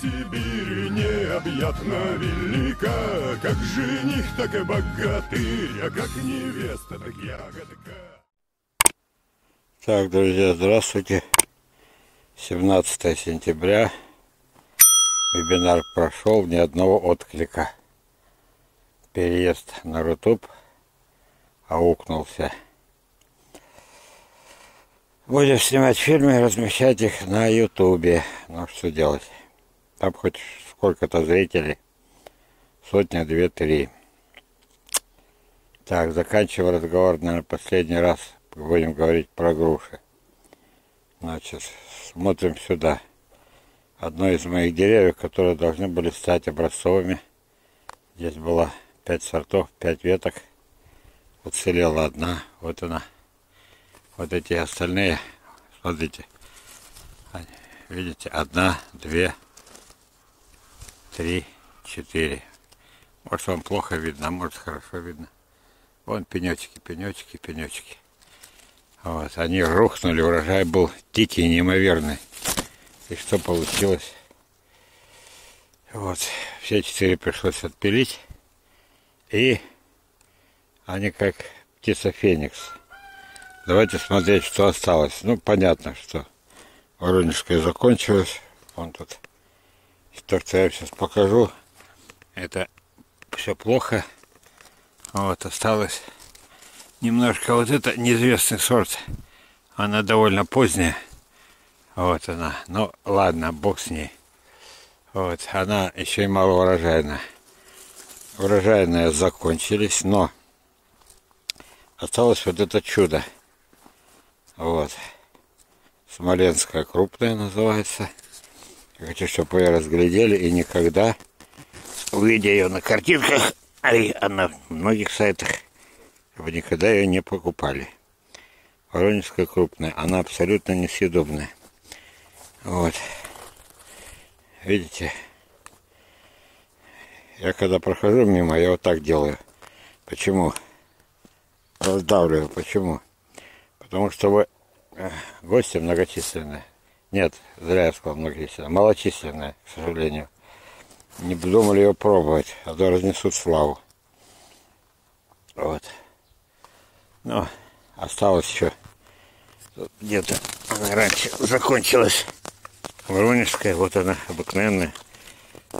Сибирь необъятно велика, Как жених, так и богатырь, а как невеста, так ягодка. Так, друзья, здравствуйте. 17 сентября. Вебинар прошел, ни одного отклика. Переезд на Рутуб аукнулся. Будем снимать фильмы и размещать их на Ютубе. Ну, что делать? Там хоть сколько-то зрителей. Сотня, две, три. Так, заканчивая разговор, наверное, последний раз будем говорить про груши. Значит, смотрим сюда. Одно из моих деревьев, которые должны были стать образцовыми. Здесь было пять сортов, пять веток. Уцелела одна. Вот она. Вот эти остальные, смотрите. Видите, одна, две, три, четыре. Может вам плохо видно, а может хорошо видно. Вон пенечки, пенечки, пенечки. Вот, они рухнули, урожай был дикий, неимоверный. И что получилось? Вот, все четыре пришлось отпилить. И они как птица Феникс. Давайте смотреть, что осталось. Ну, понятно, что Воронежская закончилась. Вон тут то, что я сейчас покажу. Это все плохо. Вот, осталось немножко вот это неизвестный сорт. Она довольно поздняя. Вот она. Ну, ладно, бог с ней. Вот, она еще и мало урожайная. Урожайные закончились, но осталось вот это чудо. Вот. Смоленская крупная называется. Хочу, чтобы ее разглядели и никогда, увидя ее на картинках, а и на многих сайтах, вы никогда ее не покупали. Воронежская крупная, она абсолютно несъедобная. Вот. Видите? Я когда прохожу мимо, я вот так делаю. Почему? Раздавливаю. Почему? Потому что вы э, гости многочисленные. Нет, зря я сказал многочисленные. Малочисленные, к сожалению. Не думали ее пробовать, а то разнесут славу. Вот. Ну, осталось еще где-то она раньше закончилась. Воронежская, вот она, обыкновенная,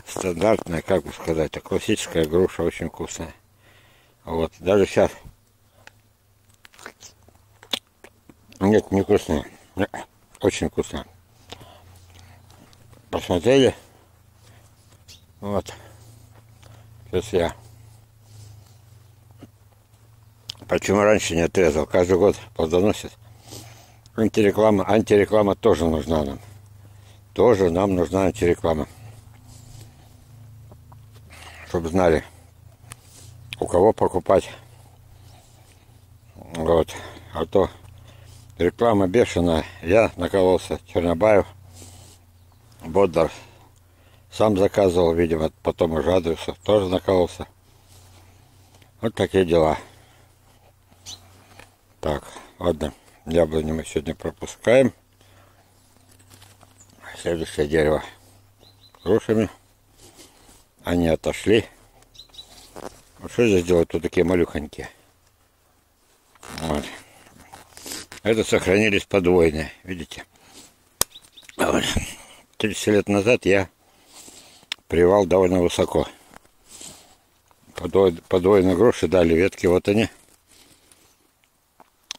стандартная, как бы сказать, а классическая груша, очень вкусная. Вот, даже сейчас. Нет, не вкусная. Очень вкусная. Посмотрели? Вот. Сейчас я. Почему раньше не отрезал? Каждый год плодоносит. Антиреклама, антиреклама тоже нужна нам. Тоже нам нужна антиреклама. Чтобы знали, у кого покупать. Вот. А то реклама бешеная. Я накололся. Чернобаев, Боддар. Сам заказывал, видимо, потом уже адресов тоже накололся. Вот такие дела. Так, ладно. Яблони мы сегодня пропускаем. Следующее дерево грушами. Они отошли. Вот что здесь делают тут такие малюхонькие? Вот. Это сохранились подвойные, видите? Вот. 30 лет назад я привал довольно высоко. Подвойные груши дали ветки, вот они.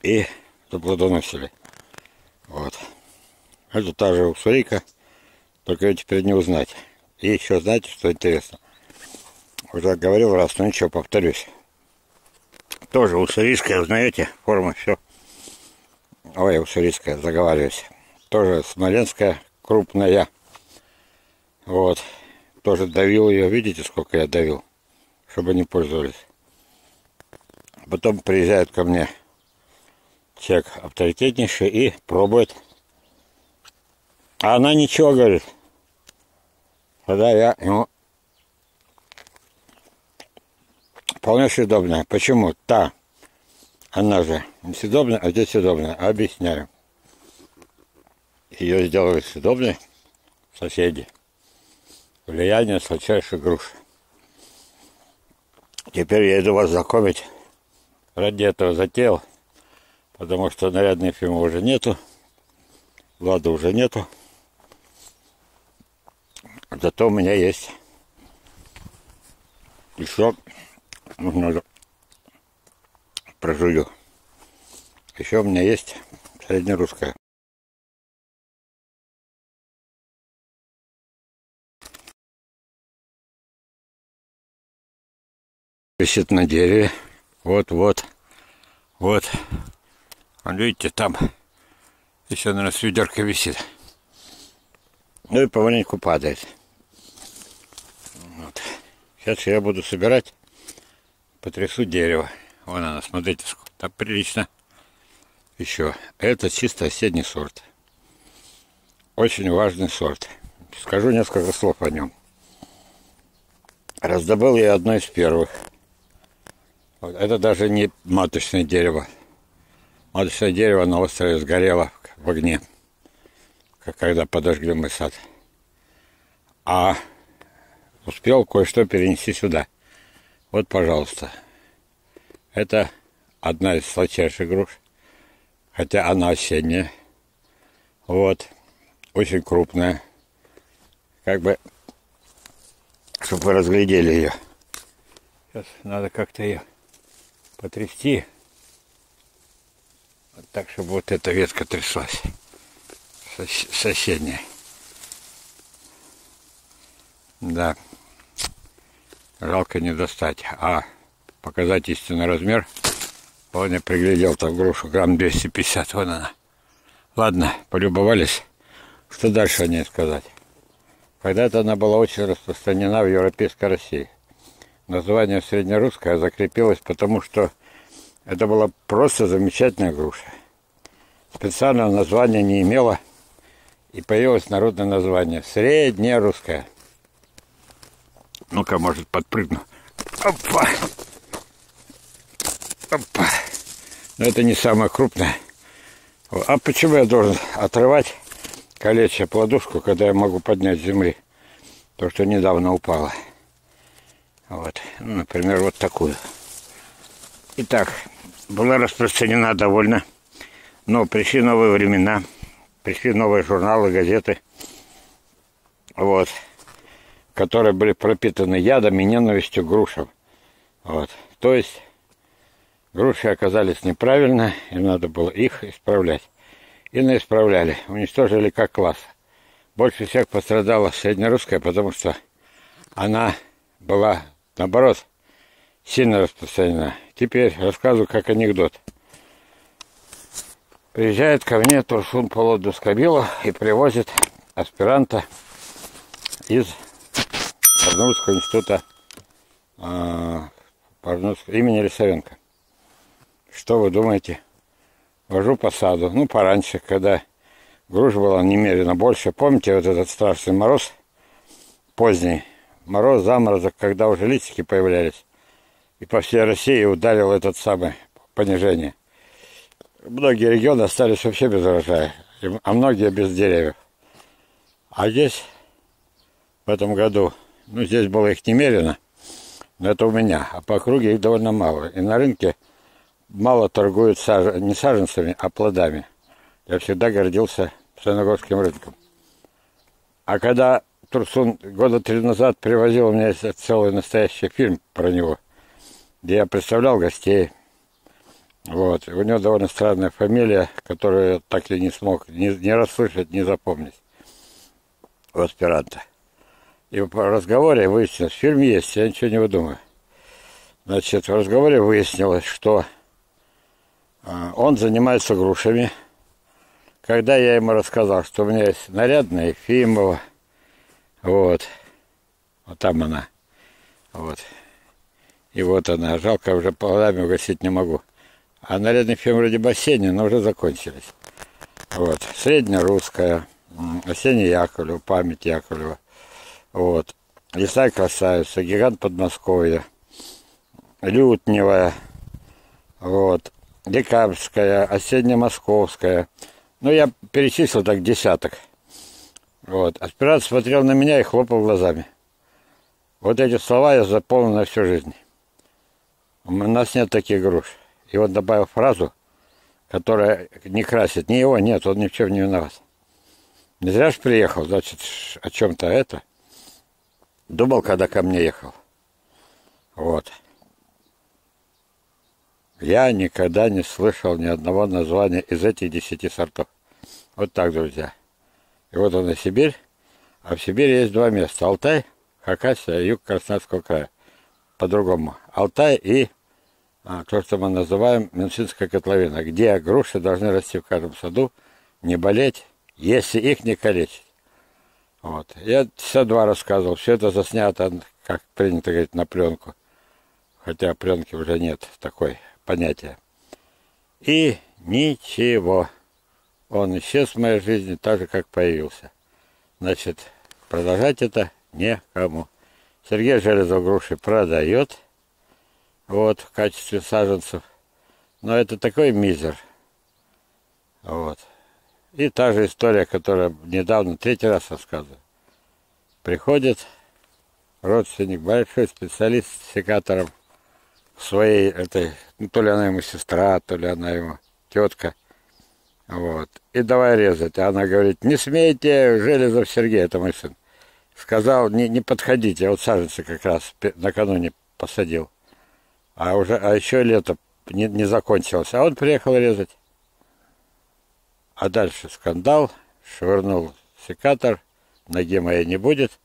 И заплодоносили. Вот. Это та же уссурийка, только ее теперь не узнать. И еще знаете, что интересно? Уже говорил раз, но ничего, повторюсь. Тоже уссурийская, узнаете, форма, все. Ой, уссурийская, заговариваюсь. Тоже смоленская, крупная. Вот. Тоже давил ее, видите, сколько я давил, чтобы не пользовались. Потом приезжают ко мне человек авторитетнейший и пробует. А она ничего говорит. Тогда я ему вполне съедобная. Почему? Та, она же несъедобная, а здесь съедобная. Объясняю. Ее сделали съедобной соседи. Влияние сладчайших груш. Теперь я иду вас знакомить. Ради этого затеял. Потому что нарядных фильмов уже нету. Влада уже нету. Зато у меня есть еще нужно прожую. Еще у меня есть среднерусская. Висит на дереве. Вот, вот. Вон, видите, там еще, наверное, с ведеркой висит. Ну и помаленьку падает. Вот. Сейчас я буду собирать, потрясу дерево. Вон она, смотрите, так прилично. Еще. Это чисто осенний сорт. Очень важный сорт. Скажу несколько слов о нем. Раздобыл я одно из первых. Вот. Это даже не маточное дерево. Маточное дерево на острове сгорело в огне, когда подожгли мой сад. А успел кое-что перенести сюда. Вот, пожалуйста. Это одна из сладчайших груш, хотя она осенняя. Вот. Очень крупная. Как бы, чтобы вы разглядели ее. Сейчас надо как-то ее потрясти. Вот так, чтобы вот эта ветка тряслась. Соседняя. Да. Жалко не достать. А показать истинный размер. Вон я приглядел там грушу, грамм 250, вон она. Ладно, полюбовались. Что дальше о ней сказать? Когда-то она была очень распространена в Европейской России. Название среднерусское закрепилось, потому что это была просто замечательная груша. Специального названия не имела, и появилось народное название среднерусская. Ну-ка, может, подпрыгну. Опа! Опа! Но это не самое крупное. А почему я должен отрывать колечья плодушку, когда я могу поднять с земли то, что недавно упало? Вот, ну, например, вот такую. Итак, была распространена довольно, но пришли новые времена, пришли новые журналы, газеты. Вот которые были пропитаны ядом и ненавистью грушев. Вот. То есть груши оказались неправильно, и надо было их исправлять. И на исправляли, уничтожили как класс. Больше всех пострадала среднерусская, потому что она была, наоборот, сильно распространена. Теперь рассказываю как анекдот. Приезжает ко мне Турсун Полоду Скобилов и привозит аспиранта из Парнурского института а, Парнурского, имени Лисовенко. Что вы думаете? Вожу по саду, ну, пораньше, когда груш была немерено больше. Помните вот этот страшный мороз, поздний мороз, заморозок, когда уже листики появлялись. И по всей России ударил этот самый понижение. Многие регионы остались вообще без урожая, а многие без деревьев. А здесь в этом году ну, здесь было их немерено, но это у меня. А по округе их довольно мало. И на рынке мало торгуют саж... не саженцами, а плодами. Я всегда гордился Саяногорским рынком. А когда Турсун года три назад привозил, у есть целый настоящий фильм про него, где я представлял гостей. Вот. У него довольно странная фамилия, которую я так и не смог ни, ни расслышать, ни запомнить у аспиранта. И в разговоре выяснилось, фильм есть, я ничего не выдумаю. Значит, в разговоре выяснилось, что а, он занимается грушами. Когда я ему рассказал, что у меня есть нарядная Ефимова, вот, вот там она, вот, и вот она, жалко, уже плодами угостить не могу. А нарядный фильм вроде осенний, но уже закончились. Вот, среднерусская, осенний Яковлев, память Яковлева. Вот. Лесная красавица, гигант Подмосковья, Лютневая, вот, Декабрьская, Осенне-Московская. Ну, я перечислил так десяток. Вот. Аспирант смотрел на меня и хлопал глазами. Вот эти слова я запомнил на всю жизнь. У нас нет таких груш. И вот добавил фразу, которая не красит. Ни его нет, он ни в чем не виноват. Не зря ж приехал, значит, о чем-то это. Думал, когда ко мне ехал. Вот. Я никогда не слышал ни одного названия из этих десяти сортов. Вот так, друзья. И вот он и Сибирь. А в Сибири есть два места. Алтай, Хакасия, юг Краснодарского края. По-другому. Алтай и а, то, что мы называем Меншинская котловина, где груши должны расти в каждом саду, не болеть, если их не калечить. Вот. Я все два рассказывал, все это заснято, как принято говорить, на пленку. Хотя пленки уже нет такой понятия. И ничего. Он исчез в моей жизни так же, как появился. Значит, продолжать это некому. Сергей Железов груши продает. Вот, в качестве саженцев. Но это такой мизер. Вот. И та же история, которая недавно, третий раз рассказываю. Приходит родственник, большой специалист с секатором своей этой, ну, то ли она ему сестра, то ли она ему тетка. Вот. И давай резать. А она говорит, не смейте, Железов Сергей, это мой сын. Сказал, не, не подходите, вот саженцы как раз накануне посадил. А уже, а еще лето не, не закончилось. А он приехал резать. А дальше скандал, швырнул секатор, ноги моей не будет.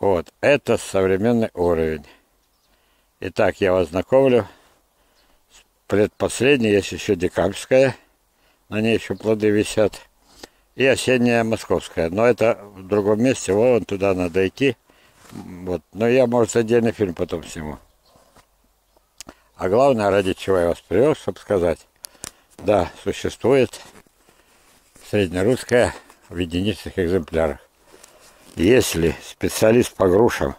Вот, это современный уровень. Итак, я вас знакомлю. Предпоследняя есть еще декабрьская. Ней еще плоды висят. И осенняя московская. Но это в другом месте. Вон туда надо идти. Вот. Но я, может, отдельный фильм потом сниму. А главное, ради чего я вас привел, чтобы сказать. Да, существует среднерусская в единичных экземплярах. Если специалист по грушам,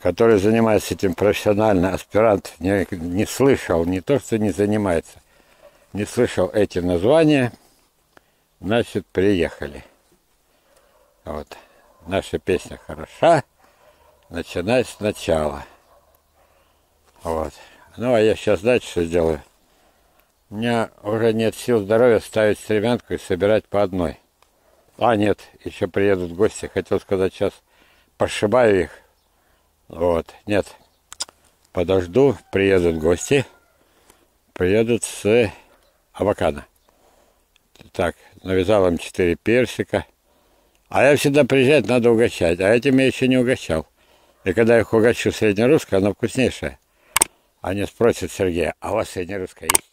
который занимается этим профессионально, аспирант, не, не слышал, не то, что не занимается, не слышал эти названия, значит, приехали. Вот. Наша песня хороша, начинай сначала. Вот. Ну, а я сейчас дальше что сделаю. У меня уже нет сил здоровья ставить стремянку и собирать по одной. А, нет, еще приедут гости. Хотел сказать, сейчас пошибаю их. Вот, нет. Подожду, приедут гости. Приедут с авокадо. Так, навязал им 4 персика. А я всегда приезжать, надо угощать. А этим я еще не угощал. И когда их угощу среднерусское, оно вкуснейшее. Они спросят Сергея, а у вас среднерусское есть?